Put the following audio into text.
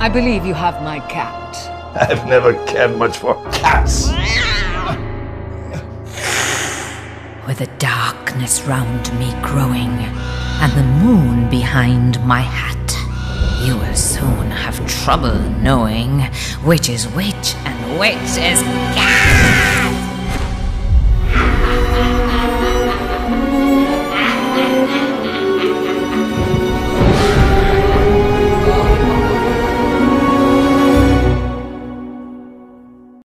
I believe you have my cat. I've never cared much for cats. With the darkness round me growing, and the moon behind my hat, you will soon have trouble knowing which is which and which is cat.